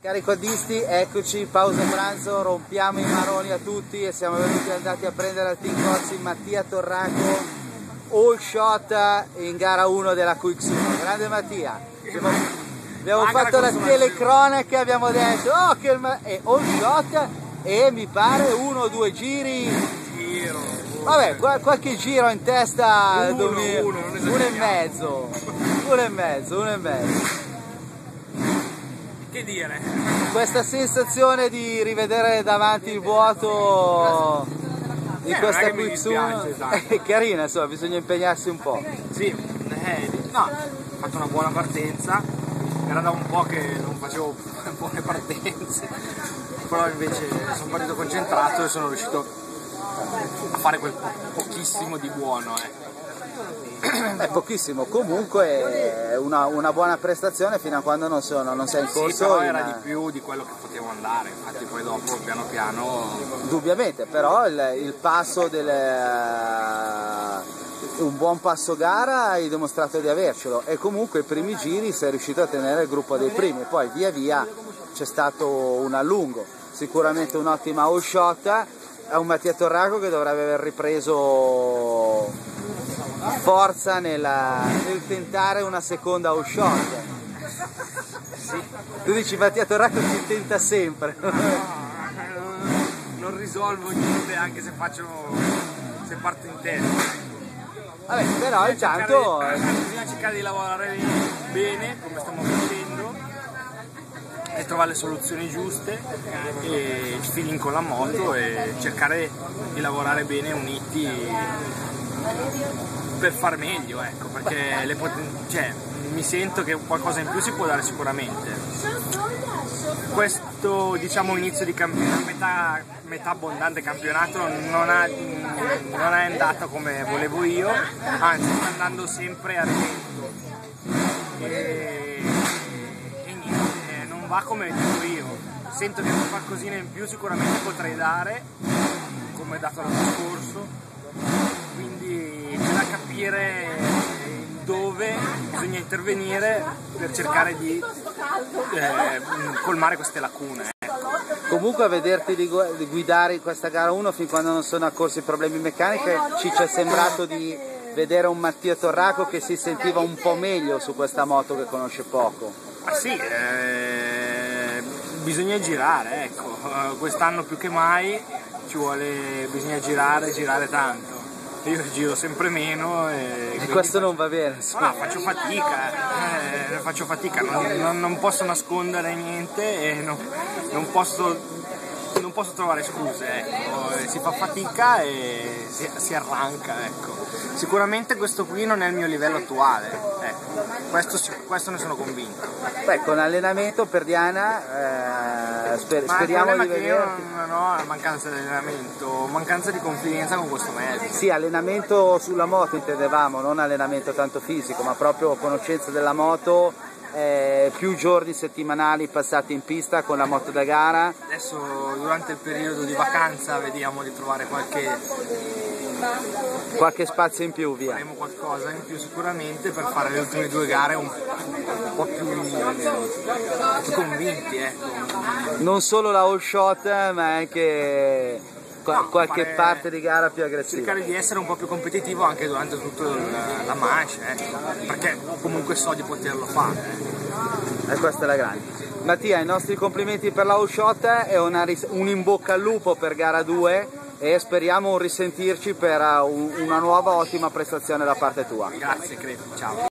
Cari codisti, eccoci, pausa pranzo, rompiamo i maroni a tutti e siamo venuti andati a prendere al Team Cozzi Mattia Torraco, all shot in gara 1 della Quicksilver. Grande Mattia, abbiamo, abbiamo fatto la telecronaca, abbiamo detto, oh che il e all shot e mi pare uno o due giri. Giro. Vabbè, qualche giro in testa, uno, uno, uno e mezzo, uno e mezzo, uno e mezzo che dire? Questa sensazione di rivedere davanti il vuoto di eh, questa Quick Zoom è carina, insomma, bisogna impegnarsi un po'. Sì, eh, no, ho fatto una buona partenza, era da un po' che non facevo buone partenze, però invece sono partito concentrato e sono riuscito a fare quel pochissimo di buono. Eh è pochissimo, comunque è una, una, buona prestazione fino a quando non, sono, non sei in corso. Sì, però era in... di più di quello che potevo andare, infatti poi dopo piano piano... Indubbiamente, però il, il passo del... un buon passo gara hai dimostrato di avercelo. E comunque i primi giri sei riuscito a tenere il gruppo dei primi, poi via via c'è stato un allungo, sicuramente un'ottima all shot, è un Mattia Torraco che dovrebbe aver ripreso forza nella, nel tentare una seconda all shot. Sì. Tu dici Mattia Torraco si tenta sempre. No, non risolvo niente anche se faccio se parto in testa. Vabbè, però intanto. Bisogna cercare di lavorare bene come stiamo facendo e trovare le soluzioni giuste e il feeling con la moto e cercare di lavorare bene uniti per far meglio, ecco, perché poten- cioè, mi sento che qualcosa in più si può dare sicuramente. Questo diciamo inizio di campionato, metà, metà abbondante campionato non, ha, non è andato come volevo io, anzi sta andando sempre a rilento. E, e niente, non va come dico io. Sento che qualcosina in più sicuramente potrei dare, come dato l'anno scorso capire dove bisogna intervenire per cercare di eh, colmare queste lacune. Comunque a vederti di guidare in questa gara 1 fin quando non sono accorsi i problemi meccanici ci è sembrato di vedere un Mattia Torraco che si sentiva un po' meglio su questa moto che conosce poco. Ma sì, eh, bisogna girare, ecco, quest'anno più che mai ci vuole, bisogna girare, girare tanto io giro sempre meno e, e questo non va bene no, faccio fatica eh, faccio fatica non, non, non, posso nascondere niente e non, non posso non posso trovare scuse, ecco. si fa fatica e si, si arranca. Ecco. Sicuramente questo qui non è il mio livello attuale, ecco. questo, questo, ne sono convinto. Beh, con allenamento per Diana eh, sper, speriamo di vedere. Non ho mancanza di allenamento, mancanza di confidenza con questo mezzo. Sì, allenamento sulla moto intendevamo, non allenamento tanto fisico, ma proprio conoscenza della moto eh, più giorni settimanali passati in pista con la moto da gara. Adesso durante il periodo di vacanza vediamo di trovare qualche, qualche spazio in più via. Faremo qualcosa in più sicuramente per fare le ultime due gare un, un po' più, più convinti. Ecco. Non solo la all shot ma anche no, qualche fare, parte di gara più aggressiva. Cercare di essere un po' più competitivo anche durante tutta la, la eh, perché comunque so di poterlo fare. E questa è la grande. Mattia, i nostri complimenti per la shot e una, un in bocca al lupo per gara 2 e speriamo risentirci per uh, una nuova ottima prestazione da parte tua. Grazie, credo. Ciao.